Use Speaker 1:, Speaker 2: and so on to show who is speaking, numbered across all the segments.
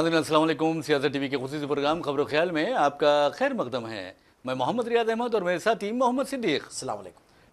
Speaker 1: नाजरीन अस्सलाम सियासत टी वी के खुशी प्रोग्राम खबर ख्याल में आपका खैर मकदम है। मैं मोहम्मद रियाज अहमद और मेरे साथी मोहम्मद सिद्दीक।
Speaker 2: सलाम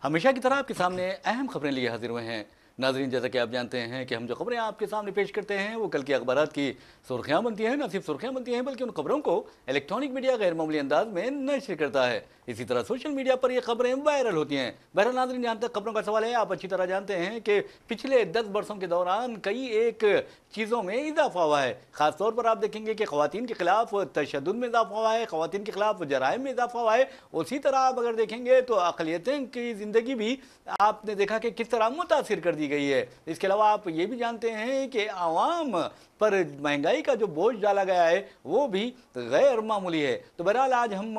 Speaker 1: हमेशा की तरह आपके सामने अहम खबरें लिए हाजिर हुए हैं। नाजरीन, जैसा कि आप जानते हैं कि हम जो खबरें आपके सामने पेश करते हैं, वो कल के अखबार की सुर्खियाँ बनती हैं, न सिर्फ़ सुर्खियाँ बनती हैं, बल्कि उन खबरों को इलेक्ट्रॉनिक मीडिया गैर मामूली अंदाज में नशर करता है। इसी तरह सोशल मीडिया पर ये खबरें वायरल होती हैं। बहरहाल नाजरीन, जहाँ तक खबरों का सवाल है, आप अच्छी तरह जानते हैं कि पिछले दस वर्षों के दौरान कई एक चीज़ों में इजाफा हुआ है। ख़ासतौर पर आप देखेंगे कि खातन के खिलाफ तशद में इजाफा हुआ है खातन के खिलाफ जराइम में इजाफा हुआ है। उसी तरह आप अगर देखेंगे तो अकलीतें की ज़िंदगी भी आपने देखा कि किस तरह मुतासर कर दी गई है। इसके अलावा आप ये भी जानते हैं कि आवाम पर महँगाई का जो बोझ डाला गया है, वो भी गैर मामूली है। तो बहरहाल, आज हम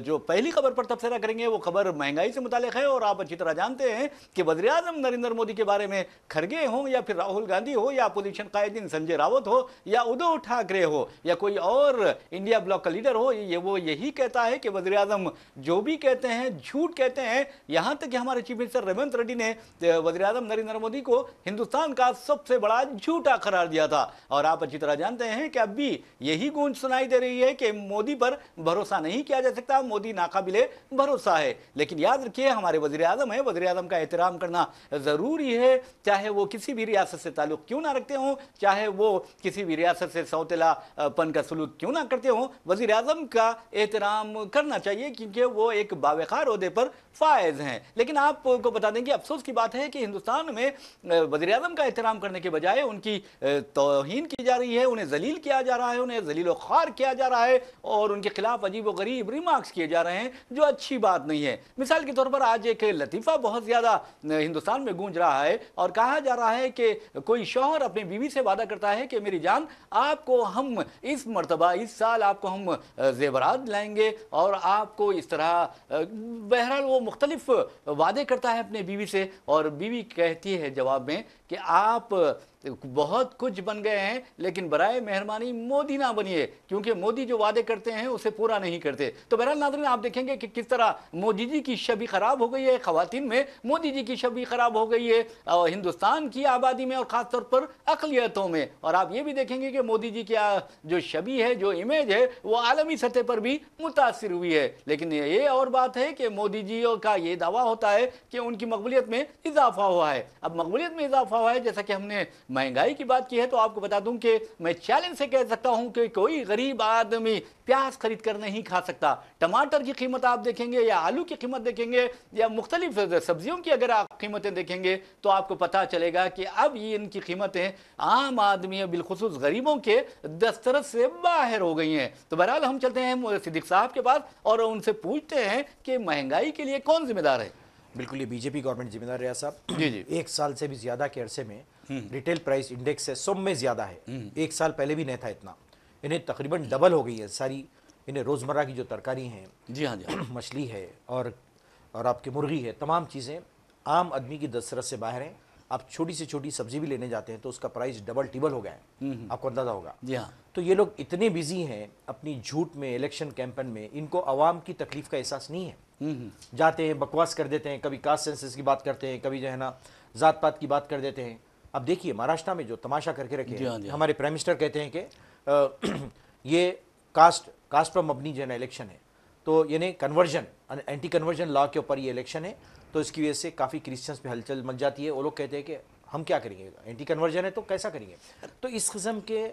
Speaker 1: जो पहली खबर पर तबसरा करेंगे, वो खबर महँगाई से मुतालिक है, और आप अच्छी तरह जानते हैं कि वजी अजम नरेंद्र मोदी के बारे में खरगे हों, या फिर राहुल गांधी हो, या अपोजिशन कायदीन संजय रावत हो, या उद्धव ठाकरे हो, या कोई और इंडिया ब्लॉक का लीडर हो, ये, वो यही कहता है कि वजी अजम जो भी कहते हैं, झूठ कहते हैं। यहाँ तक कि हमारे चीफ मिनिस्टर रेवंत रेड्डी ने वजी अजम नरेंद्र मोदी को हिंदुस्तान का सबसे बड़ा झूठा करार दिया था। और आप अच्छी तरह जानते हैं कि अब भी यही गूंज सुनाई दे रही है कि मोदी पर भरोसा नहीं किया जा सकता, मोदी नाकाबिले भरोसा है। लेकिन याद रखिए, हमारे वज़ीर आज़म है वजी अजम का एहतराम करना ज़रूरी है। चाहे वो किसी भी रियासत से ताल्लुक क्यों ना रखते हों, चाहे वो किसी भी रियासत से सौतेलापन का सलूक क्यों ना करते हों वज़ीर अजम का एहतराम करना चाहिए क्योंकि वो एक बावकार अहदे पर फायज हैं। लेकिन आपको बता दें कि अफसोस की बात है कि हिंदुस्तान में वजी अजम का एहतराम करने के बजाय उनकी तोहन की जा रही है, उन्हें जलील किया जा रहा है, उन्हें जलील खार किया जा रहा है और उनके खिलाफ अजीब गरीब रिमार्क्स किए जा रहे हैं, जो अच्छी बात नहीं है। मिसाल के तौर पर आज एक लतीफ़ा बहुत ज़्यादा हिंदुस्तान में गूंज रहा है और कहा जा रहा है कि कोई शोहर अपनी बीवी से वादा करता है कि मेरी जान, आपको हम इस मरतबा, इस साल आपको हम जेवरात लाएँगे और आपको इस तरह बहरहाल वो मुख्तलिफ़ वादे करता है अपने बीवी से और बीवी कहती है जवाब में कि आप बहुत कुछ बन गए हैं, लेकिन बरए मेहरबानी मोदी ना बनिए, क्योंकि मोदी जो वादे करते हैं, उसे पूरा नहीं करते। तो बहरहाल नाजरीन, आप देखेंगे कि किस तरह मोदी जी की छवि खराब हो गई है खातन में मोदी जी की छवि खराब हो गई है और हिंदुस्तान की आबादी में और ख़ासतौर पर अकलीतों में। और आप ये भी देखेंगे कि मोदी जी की जो छवि है, जो इमेज है, वो आलमी सतह पर भी मुतासर हुई है। लेकिन ये और बात है कि मोदी जी का ये दावा होता है कि उनकी मकबूलियत में इजाफा हुआ है। अब मकबूलियत में इजाफा हुआ है। जैसा कि हमने महँगाई की बात की है तो आपको बता दूँ कि मैं चैलेंज से कह सकता हूँ कि कोई गरीब आदमी प्याज खरीद कर नहीं खा सकता। टमाटर की कीमत आप देखेंगे या आलू की कीमत देखेंगे या मुख्तलिफ़ सब्जियों की अगर आप कीमतें देखेंगे तो आपको पता चलेगा कि अब ये इनकी कीमतें आम आदमी बिलखसूस गरीबों के दस्तरस से बाहर हो गई हैं। तो बहरहाल हम चलते हैं सिद्दीक साहब के पास और उनसे पूछते हैं कि महँगाई के लिए कौन जिम्मेदार है।
Speaker 2: बिल्कुल ये बीजेपी गवर्नमेंट जिम्मेदार रहा साहब।
Speaker 1: जी जी।
Speaker 2: एक साल से भी ज़्यादा के अरसे में रिटेल प्राइस इंडेक्स है सब में ज़्यादा है। एक साल पहले भी नहीं था इतना। इन्हें तकरीबन डबल हो गई है सारी इन्हें रोज़मर्रा की जो तरकारी हैं
Speaker 1: जी हाँ जी
Speaker 2: मछली है और और आपकी मुर्गी है तमाम चीज़ें आम आदमी की दस्तरस से बाहर हैं। आप छोटी से छोटी सब्ज़ी भी लेने जाते हैं तो उसका प्राइस डबल टिबल हो गया है। आपको अंदाज़ा होगा।
Speaker 1: जी हाँ।
Speaker 2: तो ये लोग इतने बिज़ी हैं अपनी झूठ में इलेक्शन कैंपेन में इनको आवाम की तकलीफ़ का एहसास नहीं है। नहीं। जाते हैं बकवास कर देते हैं कभी कास्ट सेंसस की बात करते हैं कभी जो है ना जात पात की बात कर देते हैं। अब देखिए महाराष्ट्र में जो तमाशा करके रखे
Speaker 1: हाँ, जी हाँ।
Speaker 2: हमारे प्राइम मिनिस्टर कहते हैं कि ये कास्ट कास्ट पर मबनी जो है ना इलेक्शन है। तो यानी कन्वर्जन एंटी कन्वर्जन लॉ के ऊपर ये इलेक्शन है। तो इसकी वजह से काफ़ी क्रिश्चियंस पे हलचल मच जाती है। वो लोग कहते हैं कि हम क्या करेंगे? एंटी कन्वर्जन है तो कैसा करेंगे? तो इस किस्म के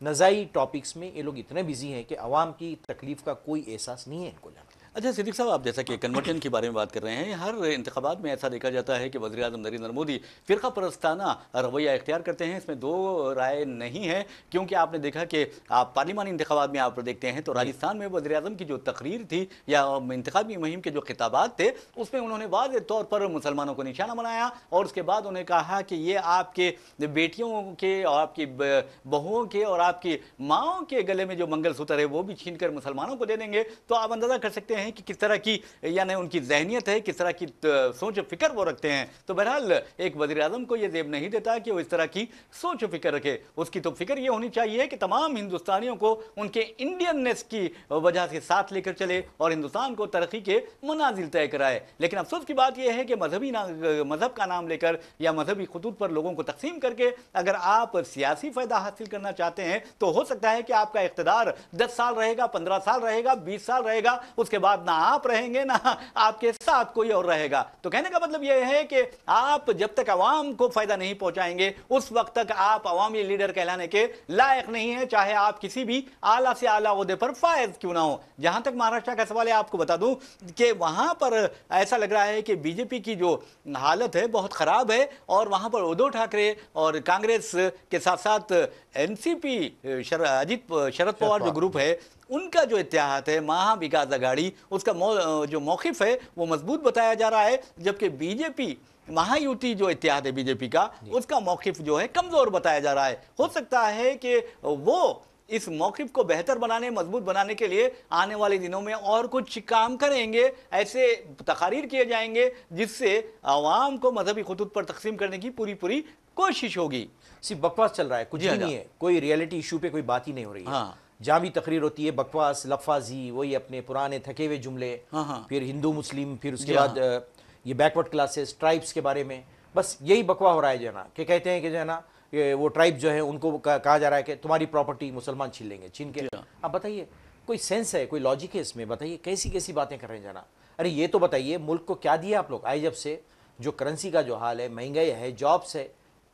Speaker 2: नज़ाई टॉपिक्स में ये लोग इतने बिज़ी हैं कि आवाम की तकलीफ़ का कोई एहसास नहीं है इनको जाना
Speaker 1: अच्छा सिद्दीक साहब आप जैसा कि कन्वर्जन के बारे में बात कर रहे हैं हर इंतबात में ऐसा देखा जाता है कि वजी अजम नरेंद्र मोदी फ़िरका परस्ताना रवैया इख्तियार करते हैं। इसमें दो राय नहीं है क्योंकि आपने देखा कि आप पार्लिमानी इंतबात में आप देखते हैं तो राजस्थान में वजी अजम की जो तकरीर थी या इंतबी मुहिम के जो खिताबात थे उसमें उन्होंने वाज तौर पर मुसलमानों को निशाना बनाया और उसके बाद उन्होंने कहा कि ये आपके बेटियों के और आपकी बहुओं के और आपकी माओं के गले में जो मंगलसूत्र है वो भी छीन मुसलमानों को दे देंगे। तो आप अंदाज़ा कर सकते हैं हैं कि किस तरह की, यानी उनकी जहनीत है, किस तरह की सोच फ़िक्र वो रखते हैं। तो बहरहाल, एक वज़ीर अजम को ये जेब नहीं देता कि वो इस तरह की सोच फ़िक्र रखे। उसकी तो फ़िक्र ये होनी चाहिए कि तमाम हिंदुस्तानियों को उनके इंडियननेस की वजह से साथ लेकर चले और हिंदुस्तान को तरक्की के मनाजिल तय कराए। लेकिन अफसोस की बात यह है कि मजहबी मज़हब का नाम लेकर या मजहबी खतूत पर लोगों को तकसीम करके अगर आप सियासी फ़ायदा हासिल करना चाहते हैं तो हो सकता है कि आपका इकतदार दस साल रहेगा, पंद्रह साल रहेगा, बीस साल रहेगा, उसके बाद ना आप रहेंगे ना आपके साथ कोई और रहेगा। तो कहने का मतलब यह है कि आप जब तक आवाम को फ़ायदा नहीं पहुंचाएँगे उस वक्त तक आप अवामी लीडर कहलाने के लायक नहीं है चाहे आप किसी भी आला से आला अहदे पर फायज क्यों ना हो। जहाँ तक महाराष्ट्र का सवाल है आपको बता दूँ कि वहाँ पर ऐसा लग रहा है कि बीजेपी की जो हालत है बहुत ख़राब है और वहाँ पर उद्धव ठाकरे और कांग्रेस के साथ साथ एनसीपी शर, अजित शरद पवार जो ग्रुप है उनका जो इतिहाद है महा विकास अघाड़ी उसका मौ, जो मौकफ है वो मज़बूत बताया जा रहा है जबकि बीजेपी महायुति जो इतिहाद है बीजेपी का उसका मौकफ जो है कमज़ोर बताया जा रहा है। हो सकता है कि वो इस मौकफ को बेहतर बनाने मज़बूत बनाने के लिए आने वाले दिनों में और कुछ काम करेंगे ऐसे तकारीर किए जाएँगे जिससे आवाम को मजहबी खतूत पर तकसीम करने की पूरी पूरी कोशिश होगी।
Speaker 2: सिर्फ़ बकवास चल रहा है कुछ भी
Speaker 1: हाँ,
Speaker 2: नहीं है कोई रियलिटी इशू पे कोई बात ही नहीं हो रही है।
Speaker 1: हाँ।
Speaker 2: जहाँ भी तकरीर होती है बकवास लफाजी वही अपने पुराने थके हुए जुमले
Speaker 1: हाँ, हाँ।
Speaker 2: फिर हिंदू मुस्लिम फिर उसके बाद अ, ये बैकवर्ड क्लासेस ट्राइब्स के बारे में। बस यही बकवा हो रहा है जो है ना कि कहते हैं कि जो है ना ये वो ट्राइब जो है उनको कहा जा रहा है कि तुम्हारी प्रॉपर्टी मुसलमान छीन लेंगे छीन के।
Speaker 1: हाँ।
Speaker 2: अब बताइए कोई सेंस है कोई लॉजिक है इसमें? बताइए कैसी कैसी बातें कर रहे हैं जाना? अरे ये तो बताइए मुल्क को क्या दिया आप लोग? आए जब से जो करेंसी का जो हाल है महँगाई है जॉब्स है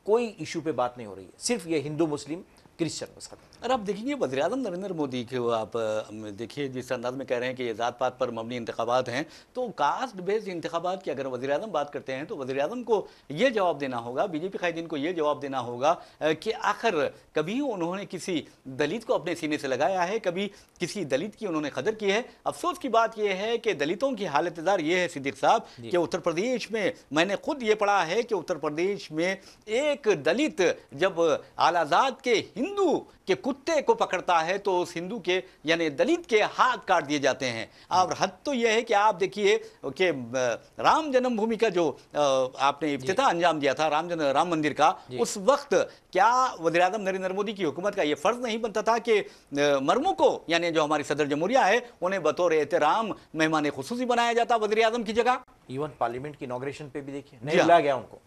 Speaker 2: कोई इशू पे बात नहीं हो रही है। सिर्फ़ ये हिंदू मुस्लिम क्रिश्चियन बस खत्म।
Speaker 1: और आप देखेंगे वजी अजम नरेंद्र मोदी के आप देखिए जिस अंदाज में कह रहे हैं कि ये ज़ात पात पर मबनी इंतबात हैं तो कास्ट बेस्ड इंतबात की अगर वजी अजम बात करते हैं तो वजी अजम को ये जवाब देना होगा बीजेपी कायदीन को ये जवाब देना होगा कि आखिर कभी उन्होंने किसी दलित को अपने सीने से लगाया है कभी किसी दलित की उन्होंने कदर की है? अफसोस की बात यह है कि दलितों की हालत दर ये है सिद्दीक साहब कि उत्तर प्रदेश में मैंने खुद ये पढ़ा है कि उत्तर प्रदेश में एक दलित जब आलाजाद के हिंदू के कुत्ते को पकड़ता है तो उस हिंदू के यानी दलित के हाथ काट दिए जाते हैं। और हद तो यह है कि आप देखिए कि राम जन्मभूमि का जो आपने इफ्तिताह अंजाम दिया था राम जन राम मंदिर का उस वक्त क्या वजी नरेंद्र मोदी की हुकूमत का ये फ़र्ज़ नहीं बनता था कि मरमू को यानी जो हमारी सदर जमहूरिया है उन्हें बतौर एहतराम मेहमान खसूसी बनाया जाता वजी की जगह।
Speaker 2: इवन पार्लियामेंट की इनाग्रेशन पे भी देखिए। नहीं
Speaker 1: हाँ।
Speaker 2: बुलाया गया उनको।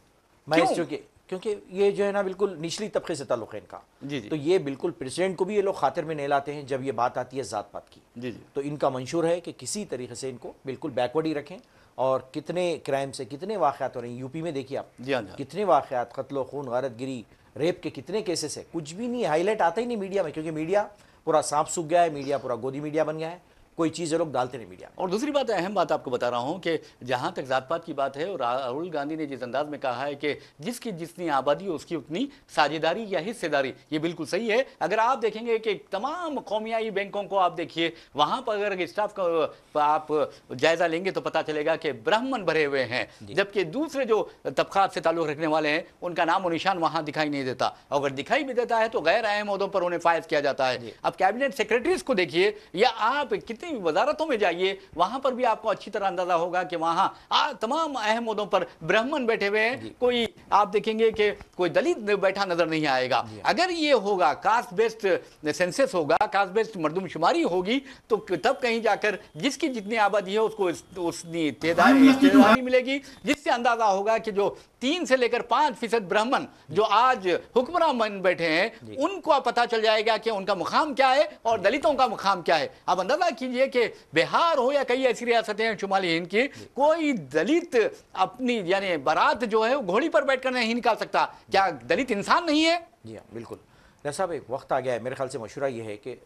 Speaker 2: मैं
Speaker 1: क्यों?
Speaker 2: क्योंकि ये जो है ना बिल्कुल निचली तबके से ताल्लुक है इनका।
Speaker 1: जी, जी।
Speaker 2: तो ये बिल्कुल प्रेसिडेंट को भी ये लोग खातिर में नहीं लाते हैं जब ये बात आती है जात पात की।
Speaker 1: जी जी।
Speaker 2: तो इनका मंशूर है कि किसी तरीके से इनको बिल्कुल बैकवर्ड ही रखें और कितने क्राइम से कितने वाक़ात हो रहे हैं यूपी में देखिए आप।
Speaker 1: जी हाँ, जी हाँ।
Speaker 2: कितने वाक़ात कत्लो खून गारत गिरी रेप के कितने केसेस है कुछ भी नहीं हाईलाइट आता ही नहीं मीडिया में क्योंकि मीडिया पूरा सांप सूख गया है मीडिया पूरा गोदी मीडिया बन गया है। कोई चीज़ लोग डालते नहीं मीडिया
Speaker 1: और दूसरी बात अहम बात आपको बता रहा हूँ कि जहाँ तक जात पात की बात है और राहुल गांधी ने जिस अंदाज में कहा है कि जिसकी जितनी आबादी है उसकी उतनी साझेदारी या हिस्सेदारी ये बिल्कुल सही है। अगर आप देखेंगे कि तमाम कौमियाई बैंकों को आप देखिए वहाँ पर अगर स्टाफ का आप जायजा लेंगे तो पता चलेगा कि ब्राह्मण भरे हुए हैं। जबकि दूसरे जो तबकात से ताल्लुक रखने वाले हैं उनका नाम और निशान वहाँ दिखाई नहीं देता। अगर दिखाई भी देता है तो गैर अहम अहदों पर उन्हें फायज किया जाता है। अब कैबिनेट सेक्रेटरीज को देखिए या आप कितनी वजारतों में जाइए वहाँ पर भी आपको अच्छी तरह अंदाज़ा होगा कि वहाँ आ, तमाम अहम उहदों पर ब्राह्मण बैठे हुए हैं। कोई आप देखेंगे कि कोई दलित बैठा नज़र नहीं आएगा। अगर ये होगा कास्ट बेस्ड सेंसस होगा कास्ट बेस्ड मर्दमशुमारी होगी तो तब कहीं जाकर जिसकी जितनी आबादी है उसको उतनी तेदारी मिलेगी जिससे अंदाज़ा होगा कि जो तीन से लेकर पाँच फ़ीसद ब्राह्मण जो आज हुक्मरान बन बैठे हैं उनको पता चल जाएगा कि उनका मुकाम क्या है और दलितों का मुकाम क्या है। अब अंदाज़ा कीजिए कि बिहार हो या कई ऐसी रियासतें हैं, शुमाली हिंद की कोई दलित अपनी, यानी बारात जो है घोड़ी पर बैठकर नहीं निकाल सकता। क्या दलित इंसान नहीं है?
Speaker 2: जी हाँ बिल्कुल। साहब, एक वक्त आ गया है, मेरे ख्याल से मशूरा यह है कि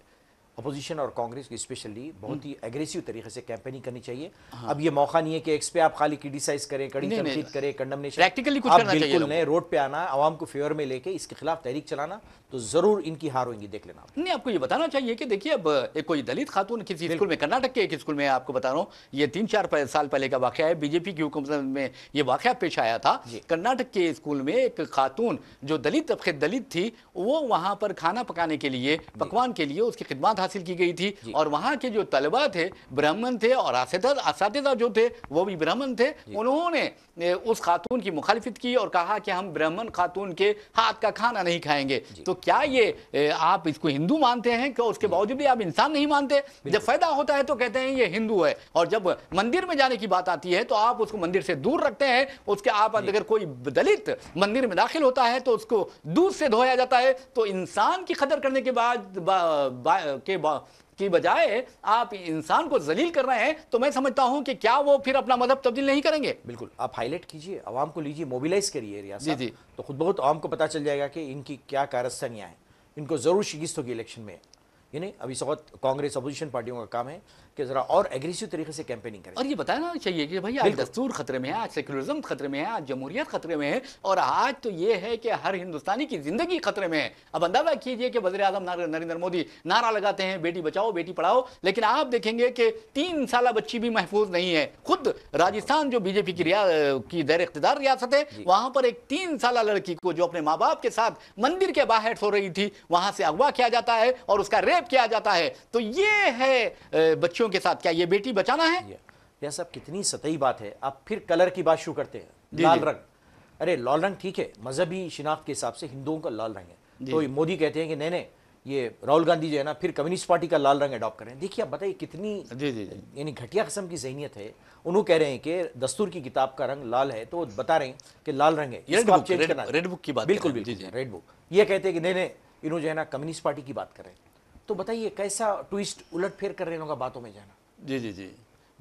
Speaker 2: अपोजिशन और कांग्रेस की स्पेशली बहुत ही एग्रेसिव तरीके से कैंपेनिंग करनी चाहिए हाँ। अब ये मौका नहीं है कि एक्स पे आप खाली क्रिटिसाइज करें कड़ी। तनकीद करें कंडमनेशन
Speaker 1: Practically कुछ
Speaker 2: आप
Speaker 1: करना चाहिए
Speaker 2: बिल्कुल नए रोड पे आना आवाम को फेवर में लेके इसके खिलाफ तहरीक चलाना तो ज़रूर इनकी हार होगी देख लेना आप।
Speaker 1: नहीं आपको ये बताना चाहिए कि देखिए अब एक कोई दलित खातून किसी स्कूल में कर्नाटक के एक स्कूल में आपको बता रहा हूँ ये तीन चार साल पहले का वाक़ा है बीजेपी की हुकूमत में ये वाक़ा पेश आया था कर्नाटक के स्कूल में एक खातून जो दलित तबके दलित थी वो वहाँ पर खाना पकाने के लिए पकवान के लिए उसकी खिदमत हासिल की गई थी। और वहाँ के जो तलबा थे ब्राह्मण थे और इस जो थे वो भी ब्राह्मण थे। उन्होंने उस खातून की मुखालिफत की और कहा कि हम ब्राह्मण खातून के हाथ का खाना नहीं खाएँगे। तो क्या ये आप इसको हिंदू मानते हैं कि उसके बावजूद भी आप इंसान नहीं मानते? जब फ़ायदा होता है तो कहते हैं ये हिंदू है। और जब मंदिर में जाने की बात आती है तो आप उसको मंदिर से दूर रखते हैं। उसके आप अगर कोई दलित मंदिर में दाखिल होता है तो उसको दूध से धोया जाता है। तो इंसान की कदर करने के बाद के की बजाय आप इंसान को जलील कर रहे हैं तो मैं समझता हूँ कि क्या वो फिर अपना मज़हब तब्दील नहीं करेंगे।
Speaker 2: बिल्कुल आप हाईलाइट कीजिए आवाम को लीजिए मोबिलाइज करिए रियासत। जी जी। तो खुद बहुत आवाम को पता चल जाएगा कि इनकी क्या कारस्तानियाँ हैं। इनको ज़रूर शिकस्त होगी इलेक्शन में। यानी अभी इस वक्त कांग्रेस अपोजिशन पार्टियों का काम है कि जरा और एग्रेसिव तरीके से कैंपेनिंग करें।
Speaker 1: और ये बताना चाहिए कि भाई आज दस्तूर खतरे में है आज सेकुलरिज्म खतरे में है आज जमहूरियत खतरे में है और आज तो ये है कि हर हिंदुस्तानी की ज़िंदगी खतरे में है। अब अंदाज़ा कीजिए कि वजी अजम नरेंद्र मोदी नारा लगाते हैं बेटी बचाओ बेटी पढ़ाओ लेकिन आप देखेंगे कि तीन साल बच्ची भी महफूज नहीं है। खुद राजस्थान जो बीजेपी की रिया की दैर इकतदार रियासत है वहाँ पर एक तीन साल लड़की को जो अपने माँ बाप के साथ मंदिर के बाहर सो रही थी वहाँ से अगवा किया जाता है और उसका रेप किया जाता है। तो ये है बच्चों के साथ। क्या ये बेटी बचाना है?
Speaker 2: यह सब कितनी सतही बात है। आप फिर कलर की बात शुरू करते हैं। लाल रंग। अरे लाल रंग ठीक है। मजहबी शिनाख्त के हिसाब से हिंदुओं का लाल रंग है। तो मोदी कहते हैं कि नहीं नहीं ये राहुल गांधी जो है ना फिर कम्युनिस्ट पार्टी का लाल रंग अडॉप्ट करें देखिए आप बताइए कितनी यानी घटिया किस्म की जहनीत है। उन्होंने कह रहे हैं कि दस्तूर की किताब का रंग लाल है। तो वो बता रहे हैं कि लाल रंग है।
Speaker 1: आप चेंज करना रेड बुक की बात
Speaker 2: बिल्कुल बिल्कुल रेड बुक ये कहते हैं कि नहीं नहीं इन्होंने जो है ना कम्युनिस्ट पार्टी की बात करें तो बताइए कैसा ट्विस्ट उलट फेर कर रहे बातों में जाना?
Speaker 1: जी जी जी।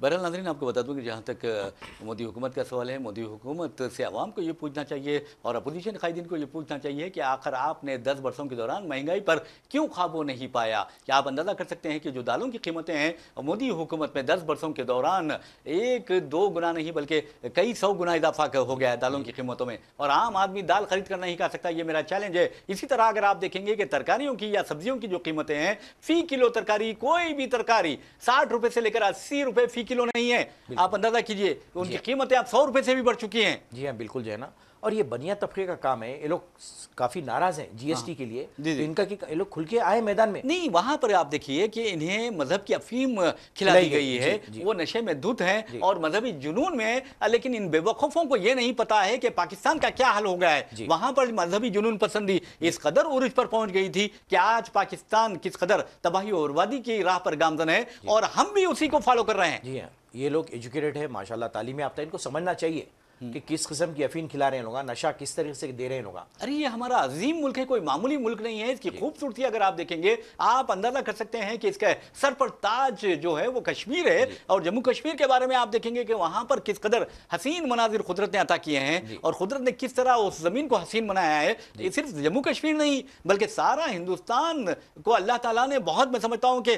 Speaker 1: बहरहाल नाजरीन, आपको बता दूँ कि जहाँ तक मोदी हुकूमत का सवाल है, मोदी हुकूमत से आवाम को ये पूछना चाहिए और अपोजिशन कायदीन को ये पूछना चाहिए कि आखिर आपने दस वर्षों के दौरान महँगाई पर क्यों खाबू नहीं पाया? क्या आप अंदाज़ा कर सकते हैं कि जो दालों की कीमतें हैं, मोदी हुकूमत में दस वर्षों के दौरान एक दो गुना नहीं, बल्कि कई सौ गुना इजाफा हो गया है दालों की कीमतों में। और आम आदमी दाल खरीद कर नहीं खा सकता, ये मेरा चैलेंज है। इसी तरह अगर आप देखेंगे कि तरकारियों की या सब्जियों की जो कीमतें हैं, फ़ी किलो तरकारी, कोई भी तरकारी साठ रुपये से लेकर अस्सी रुपये फ़ी किलो नहीं है। आप अंदाज़ा कीजिए उनकी कीमतें आप सौ रुपए से भी बढ़ चुकी हैं।
Speaker 2: जी हाँ बिल्कुल जो है ना और ये बनिया तबके का काम है ये लोग काफ़ी नाराज़ हैं जीएसटी हाँ। के लिए। तो इनका कि ये लोग खुल के आए मैदान में।
Speaker 1: नहीं वहाँ पर आप देखिए कि इन्हें मज़हब की अफीम खिला दी गई है। जी, जी। वो नशे में धुत हैं और मजहबी जुनून में लेकिन इन बेवकूफों को ये नहीं पता है कि पाकिस्तान का क्या हाल हो गया है। वहाँ पर मजहबी जुनून पसंदी इस कदर उर्ज पर पहुँच गई थी कि आज पाकिस्तान किस कदर तबाही और वादी की राह पर गामजन है और हम भी उसी को फॉलो कर रहे हैं।
Speaker 2: जी हाँ ये लोग एजुकेटेड है माशाल्लाह तालीम याफ्ता इनको समझना चाहिए। कि किस किस्म की अफीन खिला रहे हैं लोग नशा किस तरीके से दे रहे हैं लोग
Speaker 1: अरे ये हमारा अजीम मुल्क है कोई मामूली मुल्क नहीं है इसकी खूबसूरती अगर आप देखेंगे आप अंदाज़ा कर सकते हैं कि इसका सर पर ताज जो है वो कश्मीर है। और जम्मू कश्मीर के बारे में आप देखेंगे कि वहाँ पर किस कदर हसीन मनाजिर कुदरत ने अता किए हैं और कुदरत ने किस तरह उस ज़मीन को हसीन बनाया है ये सिर्फ़ जम्मू कश्मीर नहीं बल्कि सारा हिंदुस्तान को अल्लाह तला ने बहुत मैं समझता हूँ कि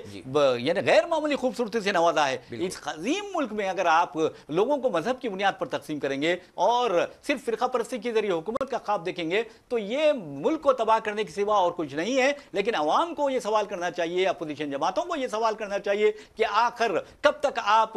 Speaker 1: यानी गैर मामूली खूबसूरती से नवाजा है। इस अजीम मुल्क में अगर आप लोगों को मज़हब की बुनियाद पर तकसीम करेंगे और सिर्फ़ फिरका परस्ती के ज़रिए हुकूमत का ख्वाब देखेंगे तो ये मुल्क को तबाह करने के सिवा और कुछ नहीं है। लेकिन अवाम को ये सवाल करना चाहिए अपोजिशन जमातों को ये सवाल करना चाहिए कि आखिर कब तक आप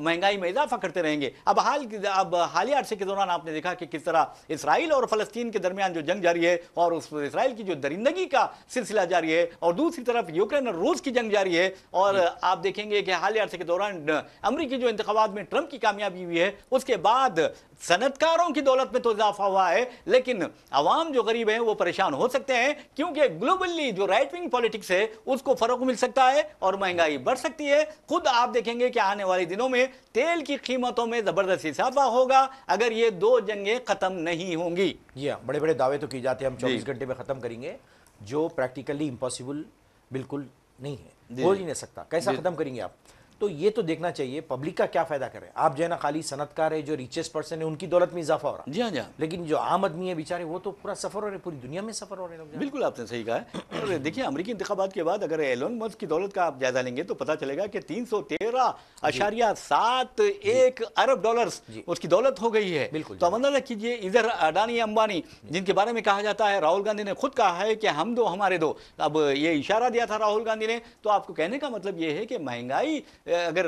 Speaker 1: महँगाई में इजाफा करते रहेंगे? अब हाल अब हालिया अरसे के दौरान आपने देखा कि किस तरह इसराइल और फलस्तीन के दरमियान जो जंग जारी है और उस इसराइल की जो दरिंदगी का सिलसिला जारी है और दूसरी तरफ़ यूक्रेन और रूस की जंग जारी है और आप देखेंगे कि हालिया अरसे के दौरान अमरीकी जो इंतबात में ट्रंप की कामयाबी हुई है उसके बाद सनतकारों की दौलत में तो इजाफा हुआ है लेकिन अवाम जो गरीब हैं वो परेशान हो सकते हैं क्योंकि ग्लोबली जो राइट विंग पॉलिटिक्स है उसको फ़र्क मिल सकता है और महँगाई बढ़ सकती है। खुद आप देखेंगे कि आने वाले दिनों में तेल की कीमतों में ज़बरदस्त इजाफा होगा अगर ये दो जंगें खत्म नहीं होंगी।
Speaker 2: जी हाँ बड़े बड़े दावे तो किए जाते हैं हम चौबीस घंटे में खत्म करेंगे जो प्रैक्टिकली इम्पॉसिबल बिल्कुल नहीं है हो ही नहीं सकता। कैसा खत्म करेंगे आप? तो ये तो देखना चाहिए पब्लिक का क्या फ़ायदा करे? आप जो है ना खाली सनतकार है जो रिचेस्ट पर्सन है उनकी दौलत में इजाफा हो रहा है।
Speaker 1: जी हाँ जी हाँ।
Speaker 2: लेकिन जो आम आदमी है बेचारे वो तो पूरा सफ़र हो रहे पूरी दुनिया में सफ़र हो रहे हैं
Speaker 1: बिल्कुल आपने सही कहा है। और देखिए अमरीकी इंतबात के बाद अगर एलोन मस्क की दौलत का आप जायजा लेंगे तो पता चलेगा कि तीन सौ तेरह अशारिया सात एक अरब डॉलर उसकी दौलत हो गई है। बिल्कुल तो अंदाज़ा कीजिए इधर अडानी अंबानी जिनके बारे में कहा जाता है राहुल गांधी ने खुद कहा है कि हम दो हमारे दो। अब ये इशारा दिया था राहुल गांधी ने तो आपको कहने का मतलब ये है कि महँगाई अगर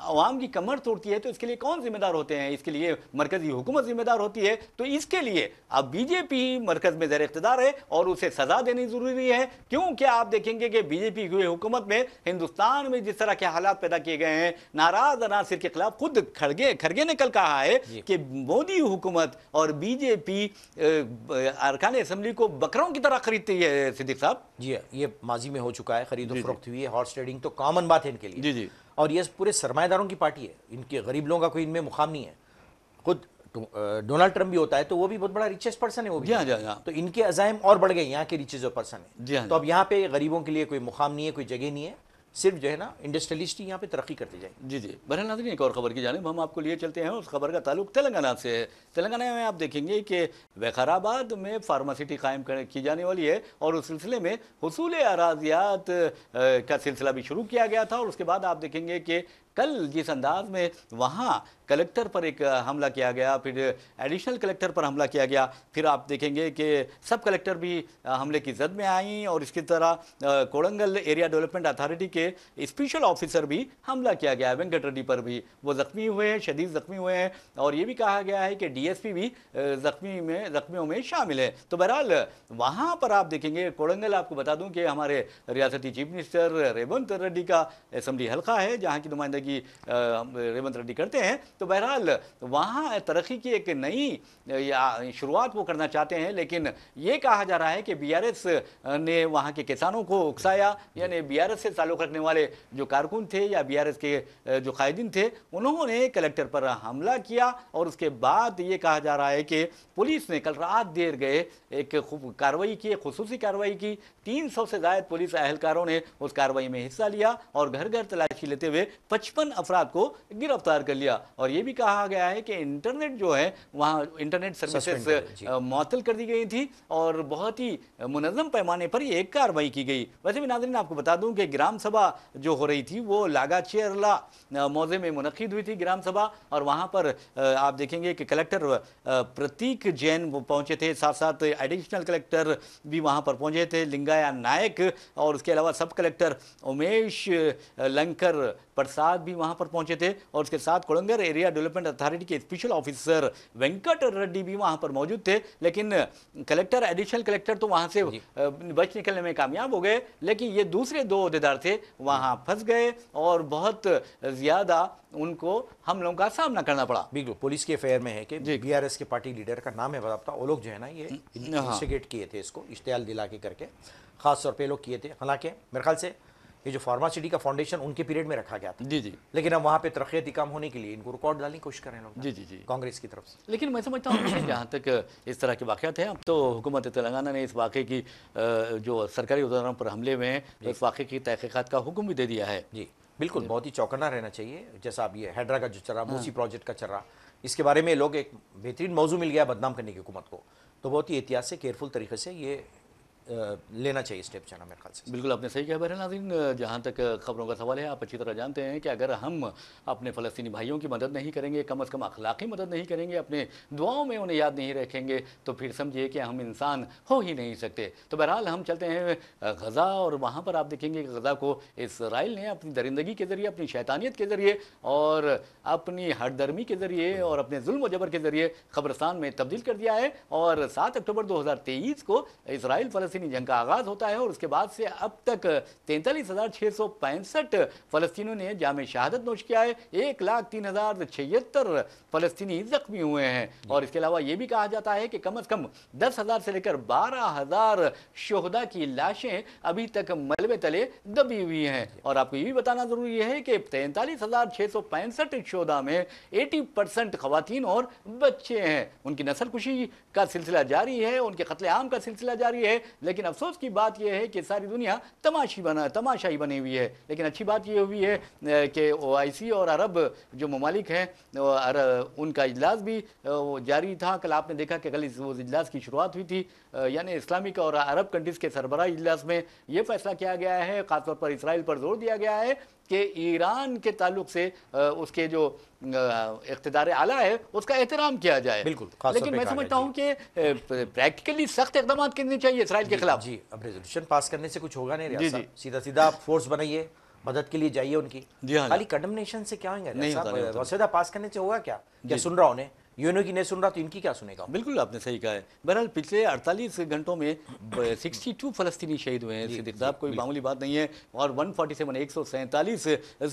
Speaker 1: आवाम की कमर तोड़ती है तो इसके लिए कौन जिम्मेदार होते हैं? इसके लिए मरकजी हुकूमत जिम्मेदार होती है। तो इसके लिए अब बीजेपी मरकज में जर इकतदार है और उसे सजा देनी ज़रूरी है। क्योंकि आप देखेंगे कि बीजेपी की हुकूमत में हिंदुस्तान में जिस तरह के हालात पैदा किए गए हैं नाराज़ अनासिर के खिलाफ खुद खड़गे खड़गे ने कल कहा है कि मोदी हुकूमत और बीजेपी अरकान असम्बली को बकरों की तरह खरीदती है सिद्दीक साहब।
Speaker 2: जी ये माजी में हो चुका है खरीदो फरोख्त हुई है। हॉर्स ट्रेडिंग तो कॉमन बात है इनके लिए।
Speaker 1: जी जी।
Speaker 2: और ये पूरे सरमाएदारों की पार्टी है। इनके गरीब लोगों का कोई इनमें मुकाम नहीं है। खुद डोनाल्ड ट्रंप भी होता है तो वो भी बहुत बड़ा रिचेस्ट पर्सन है वो भी।
Speaker 1: जा, जा, हाँ।
Speaker 2: तो इनके अजायम और बढ़ गए यहाँ के रिचेज पर्सन है।
Speaker 1: जा, जा।
Speaker 2: तो अब यहाँ पे गरीबों के लिए कोई मुकाम नहीं है कोई जगह नहीं है। सिर्फ़ जो है ना इंडस्ट्रियलिस्ट ही यहाँ पे तरक्की करते जाए
Speaker 1: जी जी। बरह नाजरीन एक और खबर की जानब। हम आपको लिए चलते हैं। उस खबर का ताल्लुक तेलंगाना से है। तेलंगाना में आप देखेंगे कि वखाराबाद में फार्मासिटी कायम की जाने वाली है और उस सिलसिले में हसूल अराजियात का सिलसिला भी शुरू किया गया था और उसके बाद आप देखेंगे कि कल जिस अंदाज में वहाँ कलेक्टर पर एक हमला किया गया, फिर एडिशनल कलेक्टर पर हमला किया गया, फिर आप देखेंगे कि सब कलेक्टर भी हमले की जद में आई और इसकी तरह कोड़ंगल एरिया डेवलपमेंट अथॉरिटी के स्पेशल ऑफिसर भी हमला किया गया, वेंकट रेड्डी पर भी। वो जख्मी हुए हैं, शदीद जख्मी हुए हैं और ये भी कहा गया है कि डीएसपी भी जख्मी में, जख्मियों में शामिल है। तो बहरहाल, वहाँ पर आप देखेंगे कोड़ंगल आपको बता दूँ कि हमारे रियासती चीफ मिनिस्टर रेवंत रेड्डी का असम्बली हल्का है, जहाँ की नुमाइंदगी की रेवंत रेड्डी करते हैं। तो बहरहाल, वहाँ तरक्की की एक नई शुरुआत वो करना चाहते हैं, लेकिन ये कहा जा रहा है कि बीआरएस ने वहाँ के किसानों को उकसाया। यानी बीआरएस से ताल्लुक़ रखने वाले जो कारकुन थे या बीआरएस के जो कायदीन थे, उन्होंने कलेक्टर पर हमला किया और उसके बाद ये कहा जा रहा है कि पुलिस ने कल रात देर गए एक कार्रवाई की खसूसी कार्रवाई की। तीन सौ से जायद पुलिस अहलकारों ने उस कार्रवाई में हिस्सा लिया और घर घर तलाशी लेते हुए पचपन अफराद को गिरफ़्तार कर लिया। और ये भी कहा गया है कि इंटरनेट जो है वहाँ इंटरनेट सर्विसेज़ मअतल कर दी गई थी और बहुत ही मुनजम पैमाने पर ये एक कार्रवाई की गई। वैसे भी नाजरीन आपको बता दूँ कि ग्राम सभा जो हो रही थी वो लागा चेरला मौजे में मुनद हुई थी ग्राम सभा और वहाँ पर आप देखेंगे कि कलेक्टर प्रतीक जैन वो पहुँचे थे। साथ साथ एडिशनल कलेक्टर भी वहाँ पर पहुँचे थे लिंगाया नायक और उसके अलावा सब कलेक्टर उमेश लंकर प्रसाद भी वहाँ पर पहुँचे थे और उसके साथ कोड़ंगर एरिया डेवलपमेंट अथॉरिटी के स्पेशल ऑफिसर वेंकट रेड्डी भी वहाँ पर मौजूद थे। लेकिन कलेक्टर एडिशनल कलेक्टर तो वहाँ से बच निकलने में कामयाब हो गए लेकिन ये दूसरे दो अहदेदार थे वहाँ फंस गए और बहुत ज़्यादा उनको हम लोगों का सामना करना पड़ा।
Speaker 2: बिल्कुल पुलिस के अफेयर में है कि बीआरएस के पार्टी लीडर का नाम है बताता वो लोग जो है ना ये इंस्टिगेट हाँ। किए थे इसको इश्तियाल दिला के करके खास तौर पे लोग किए थे। हालाँकि मेरे ख्याल से ये जो फार्मासिटी का फाउंडेशन उनके पीरियड में रखा गया था।
Speaker 1: जी जी।
Speaker 2: लेकिन अब वहाँ पे तरक्याती काम होने के लिए इनको रिकॉर्ड डालने की कोशिश करें लोग
Speaker 1: जी जी जी।
Speaker 2: कांग्रेस की तरफ़ से।
Speaker 1: लेकिन मैं समझता हूँ जहाँ तक इस तरह के वाक़ात हैं अब तो हुकूमत तेलंगाना ने इस वाक़े की जो सरकारी उदाहरण पर हमले में इस वाक़े की तहकीक़त का हुक्म भी दे दिया है।
Speaker 2: जी बिल्कुल बहुत ही चौकना रहना चाहिए जैसा अब ये हैड्रा का जो चल रहा मूसी प्रोजेक्ट का चल। रहा इसके बारे में लोग एक बेहतरीन मौजू मिल गया बदनाम करने की हुकूमत को। तो बहुत ही एहतियात से केयरफुल तरीके से ये लेना चाहिए स्टेप जाना मेरे ख्याल से।
Speaker 1: बिल्कुल, आपने सही कहा बहर नाजिन जहाँ तक खबरों का सवाल है, आप अच्छी तरह जानते हैं कि अगर हम अपने फ़लस्तनी भाइयों की मदद नहीं करेंगे, कम अज़ कम अखलाक़ी मदद नहीं करेंगे, अपने दुआओं में उन्हें याद नहीं रखेंगे तो फिर समझिए कि हम इंसान हो ही नहीं सकते। तो बहरहाल, हम चलते हैं गज़ा, और वहाँ पर आप देखेंगे कि गज़ा को इसराइल ने अपनी दरिंदगी के ज़रिए, अपनी शैतानियत के ज़रिए, और अपनी हरदर्मी के ज़रिए, और अपने जुल्म जबर के ज़रिए खबरस्तान में तब्दील कर दिया है, और सात अक्टूबर दो हज़ार तेईस को इसराइल फ़लस्तीन फ़लस्तनी जंग का आगाज़ होता है और उसके बाद से अब तक तैंतालीस हज़ार छः सौ पैंसठ फ़लस्तियों ने जाम शहादत नोश किया है। एक लाख तीन हज़ार छिहत्तर फ़लस्तनी ज़ख्मी हुए हैं। और इसके अलावा ये भी कहा जाता है कि कम अज़ कम दस हज़ार से लेकर बारह हज़ार शहदा की लाशें अभी तक मलबे तले दबी हुई हैं। और आपको ये भी बताना ज़रूरी है कि तैंतालीस हज़ार छः सौ पैंसठ शहदा में एटी परसेंट खवतिन और बच्चे हैं। उनकी नस्ल खुशी का सिलसिला जारी है उनके कत्ले आम का सिलसिला जारी है लेकिन अफसोस की बात यह है कि सारी दुनिया तमाशी बना, तमाशाई बनी हुई है। लेकिन अच्छी बात यह हुई है कि ओआईसी और अरब जो ममालिक हैं उनका इजलास भी जारी था। कल आपने देखा कि कल वो इजलास की शुरुआत हुई थी। यानी इस्लामिक और अरब कंट्रीज़ के सरबराह इजलास में ये फैसला किया गया है। ख़ासतौर पर इसराइल पर ज़ोर दिया गया है कि ईरान के ताल्लुक से उसके जो इकतदार आला है उसका एहतराम किया जाए।
Speaker 2: बिल्कुल
Speaker 1: लेकिन मैं समझता हूँ कि प्रैक्टिकली सख्त इकदाम करने चाहिए इसराइल के खिलाफ?
Speaker 2: जी अब रेजोल्यूशन पास करने से कुछ होगा नहीं जी जी। सीधा सीधा फोर्स बनाइए मदद के लिए जाइए उनकी।
Speaker 1: हाँ,
Speaker 2: खाली कंडमनेशन से क्या होगा पास करने से होगा क्या? क्या सुन रहा उन्हें? यूएनओ की नहीं सुन रहा तो इनकी क्या सुनेगा?
Speaker 1: बिल्कुल आपने सही कहा है। बहरहाल पिछले 48 घंटों में 62 फलस्तीनी शहीद हुए हैं सिद्दीक साहब कोई मामूली बात नहीं है। और 147 एक सौ सैंतालीस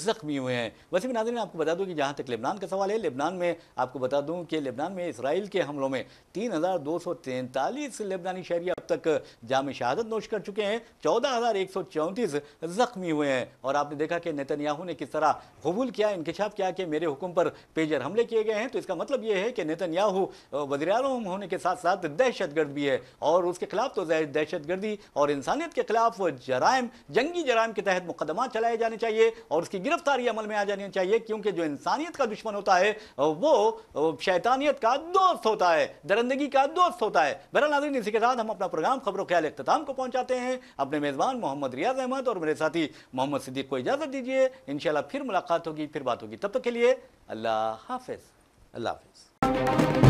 Speaker 1: जख्मी हुए हैं। वैसे भी नाजरीन आपको बता दूँ कि जहाँ तक लेबनान का सवाल है लेबनान में आपको बता दूँ कि लेबनान में इसराइल के हमलों में तीन हज़ार दो सौ तैंतालीस लेबनानी शहरी अब तक जाम शहादत नोश कर चुके हैं। चौदह जख्मी हुए हैं। और आपने देखा कि नेतन्याहू ने किस तरह कबूल किया, इंकशाफ किया कि मेरे हुक्म पर पेजर हमले किए गए हैं। तो इसका मतलब ये है कि नेतन्याहू वजी आलम होने के साथ साथ दहशत गर्द भी है। और उसके खिलाफ तो दहशत गर्दी और इंसानियत के खिलाफ जराइम, जंगी जराइम के तहत मुकदमा चलाए जाने चाहिए और उसकी गिरफ्तारी अमल में आ जानी चाहिए। क्योंकि जो इंसानियत का दुश्मन होता है वो शैतानियत का दोस्त होता है, दरंदगी का दोस्त होता है। बहरहाल नाजरीन, इसी के साथ हम अपना प्रोग्राम खबरों ख्याल अख्ताम को पहुंचाते हैं। अपने मेज़बान मोहम्मद रियाज अहमद और मेरे साथी मोहम्मद सिद्दीक को इजाज़त दीजिए। इन फिर मुलाकात होगी, फिर बात होगी। तब तक के लिए अल्लाह हाफिज़।
Speaker 2: अल्लाह हाफिज़।